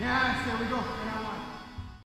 Yes, there we go.